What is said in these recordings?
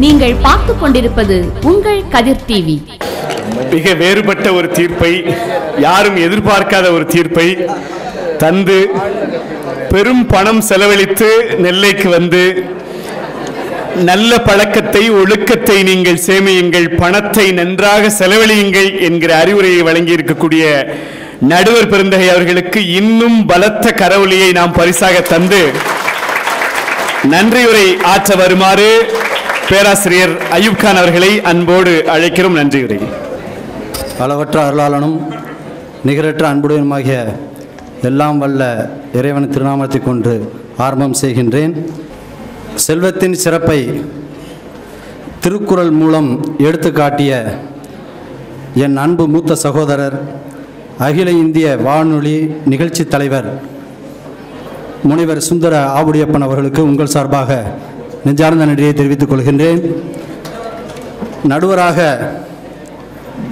நீங்கள் பார்த்து கொண்டிருப்பது உங்கள் கதிர் டிவி. மிக வேறுபட்ட ஒரு தீர்ப்பை யாரும் எதிர்பார்க்காத ஒரு தீர்ப்பை தந்து பெரும் பணம் செலவழித்து நெல்லைக்கு வந்து நல்ல பழக்கத்தை ஒழுக்கத்தை நீங்கள் சேமியுங்கள் பணத்தை நன்றாக செலவழியுங்கள் என்கிற அறிவுரையை வழங்கி இருக்கக்கூடிய நடுவர் பெருந்தகை அவர்களுக்கு இன்னும் பலத்த கரவொலியை நாம் பரிசாக தந்து நன்றியுரை ஆற்ற வருமாறு பேராசிரியர் அயூப்கான் அவர்களை அன்போடு அழைக்கிறோம். நன்றியுரை அளவற்ற அருளாளனும் நிகரற்ற அன்புடையனுமாகிய எல்லாம் வல்ல இறைவன் திருநாமத்தை கொண்டு ஆரம்பம் செய்கின்றேன். செல்வத்தின் சிறப்பை திருக்குறள் மூலம் எடுத்து காட்டிய என் அன்பு மூத்த சகோதரர் அகில இந்திய வானொலி நிகழ்ச்சி தலைவர் முனைவர் சுந்தர ஆவுடையப்பன் அவர்களுக்கு உங்கள் சார்பாக நெஞ்சார்ந்த நன்றியை தெரிவித்துக் கொள்கின்றேன். நடுவராக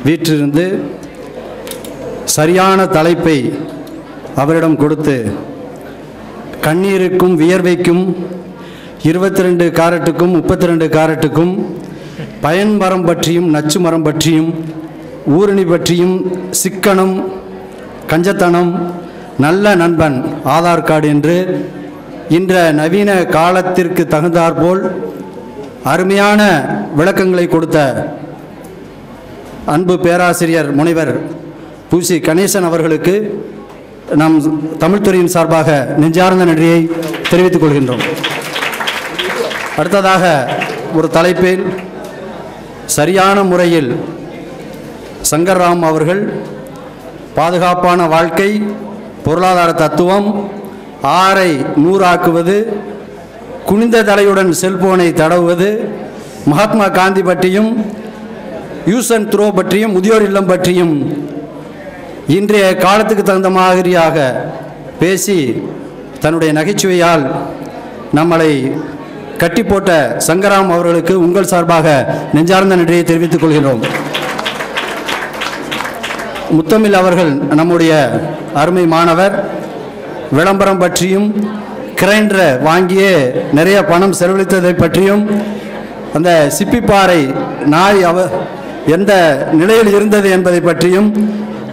வீற்றிருந்து சரியான தலைப்பை அவரிடம் கொடுத்து கண்ணீருக்கும் வியர்வைக்கும் இருபத்தி ரெண்டு காரட்டுக்கும் முப்பத்தி ரெண்டு காரட்டுக்கும் பயன் மரம் பற்றியும் நச்சு மரம் பற்றியும் ஊரணி பற்றியும் சிக்கனம் கஞ்சத்தனம் நல்ல நண்பன் ஆதார் கார்டு என்று இன்ற நவீன காலத்திற்கு தகுந்தாற்போல் அருமையான விளக்கங்களை கொடுத்த அன்பு பேராசிரியர் முனைவர் பூசி கணேசன் அவர்களுக்கு நம் தமிழ்துறையின் சார்பாக நெஞ்சார்ந்த நன்றியை தெரிவித்துக் கொள்கின்றோம். அடுத்ததாக ஒரு தலைப்பில் சரியான முறையில் சங்கர்ராம் அவர்கள் பாதுகாப்பான வாழ்க்கை பொருளாதார தத்துவம் ஆறை நூறாக்குவது குனிந்த தலையுடன் செல்போனை தடவுவது மகாத்மா காந்தி பற்றியும் யூஸ் அண்ட் த்ரோ பற்றியும் முதியோர் இல்லம் பற்றியும் இன்றைய காலத்துக்கு தகுந்த மாதிரியாக பேசி தன்னுடைய நகைச்சுவையால் நம்மளை கட்டி போட்ட சங்கராம் அவர்களுக்கு உங்கள் சார்பாக நெஞ்சார்ந்த நன்றியை தெரிவித்துக் கொள்கிறோம் முத்தமிழ் அவர்கள் நம்முடைய அருமை மாணவர் விளம்பரம் பற்றியும் கிரைண்டரை வாங்கியே நிறைய பணம் செலவழித்ததை பற்றியும் அந்த சிப்பிப்பாறை நாய் அவ எந்த நிலையில் இருந்தது என்பதை பற்றியும்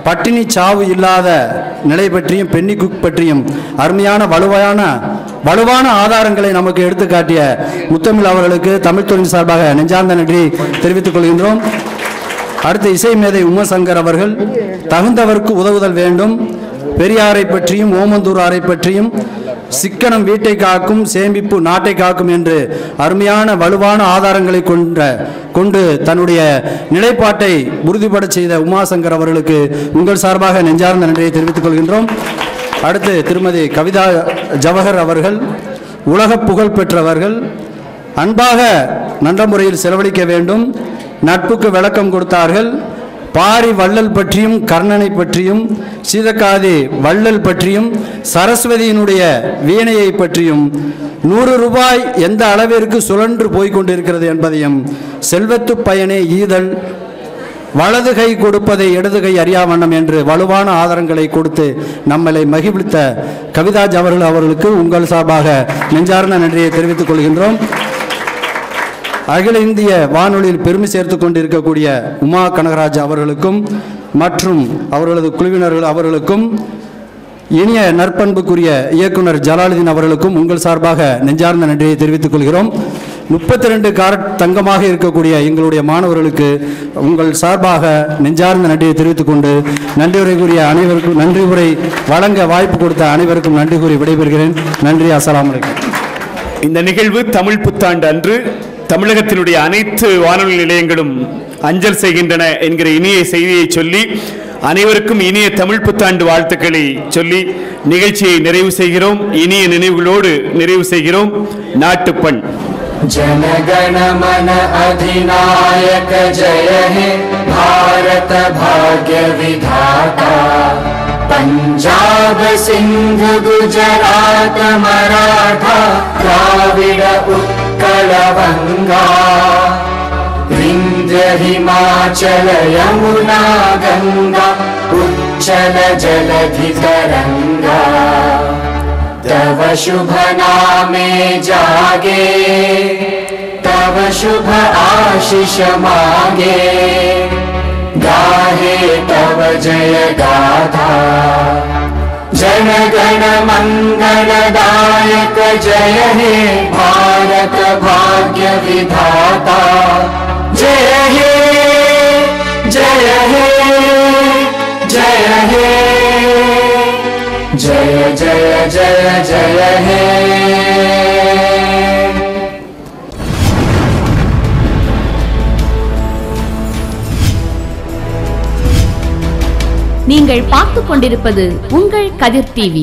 பட்டினி சாவு இல்லாத நிலை பற்றியும் பென்னி குக் பற்றியும் அருமையான வலுவான வலுவான ஆதாரங்களை நமக்கு எடுத்துக்காட்டிய முத்தமிழ் அவர்களுக்கு தமிழ்துறையின் சார்பாக நெஞ்சார்ந்த நன்றி தெரிவித்துக் கொள்கின்றோம். அடுத்து இசை மேதை உமசங்கர் அவர்கள் தகுந்தவருக்கு உதவுதல் வேண்டும். பெரியாரை பற்றியும் ஓமந்தூராரை பற்றியும் சிக்கனம் வீட்டை காக்கும் சேமிப்பு நாட்டை காக்கும் என்று அருமையான வலுவான ஆதாரங்களை கொண்ட கொண்டு தன்னுடைய நிலைப்பாட்டை உறுதிபட செய்த உமாசங்கர் அவர்களுக்கு உங்கள் சார்பாக நெஞ்சார்ந்த நன்றியை தெரிவித்துக் கொள்கின்றோம். அடுத்து திருமதி கவிதா ஜவஹர் அவர்கள் உலக புகழ் பெற்றவர்கள் அன்பாக நல்ல முறையில் செலவழிக்க வேண்டும் நட்புக்கு விளக்கம் கொடுத்தார்கள். பாரி வள்ளல் பற்றியும் கர்ணனை பற்றியும் சீதக்காதி வள்ளல் பற்றியும் சரஸ்வதியினுடைய வீணையை பற்றியும் நூறு ரூபாய் எந்த அளவிற்கு சுழன்று போய்கொண்டிருக்கிறது என்பதையும் செல்வத்து பயனே ஈதல் வலது கை கொடுப்பதை இடது கை அறியாவண்ணம் என்று வலுவான ஆதாரங்களை கொடுத்து நம்மளை மகிழ்வித்த கவிதாஜ் அவர்கள் அவர்களுக்கு உங்கள் சார்பாக நெஞ்சார்ந்த நன்றியை தெரிவித்துக் கொள்கின்றோம். அகில இந்திய வானொலியில் பெருமை சேர்த்து கொண்டிருக்கக்கூடிய உமா கனகராஜ் அவர்களுக்கும் மற்றும் அவர்களது குழுவினர்கள் அவர்களுக்கும் இனிய நற்பண்புக்குரிய இயக்குனர் ஜலாலுதீன் அவர்களுக்கும் உங்கள் சார்பாக நெஞ்சார்ந்த நன்றியை தெரிவித்துக் கொள்கிறோம். முப்பத்தி ரெண்டு காரட் தங்கமாக இருக்கக்கூடிய எங்களுடைய மாணவர்களுக்கு உங்கள் சார்பாக நெஞ்சார்ந்த நன்றியை தெரிவித்துக் கொண்டு நன்றி உரை கூறிய அனைவருக்கும் நன்றி உரை வழங்க வாய்ப்பு கொடுத்த அனைவருக்கும் நன்றி கூறி விடைபெறுகிறேன். நன்றி அஸ்லாம் இந்த நிகழ்வு தமிழ் புத்தாண்டு அன்று தமிழகத்தினுடைய அனைத்து வானொலி நிலையங்களும் அஞ்சல் செய்கின்றன என்கிற இனிய செய்தியை சொல்லி அனைவருக்கும் இனிய தமிழ் புத்தாண்டு வாழ்த்துக்களை சொல்லி நிகழ்ச்சியை நிறைவு செய்கிறோம் இனிய நினைவுகளோடு நிறைவு செய்கிறோம் நாட்டுப்பண் जनगण मन अधिनायक जय हे भारत भाग्य विधाता पंजाब सिंध गुजरात मराठा द्राविड उत्कल बंगा विंध्य हिमाचल यमुना गंगा उच्चल जलधि तरंगा तव शुभ नामे जागे तव शुभ आशिष मागे। गाहे तव जय गाथा। जन गण मङ्गलदायक जय हे भारत भाग्य विधाता जय हे जय हे जय हे जय जय जय जय हे நீங்கள் பார்த்துக் கொண்டிருப்பது உங்கள் கதிர் டிவி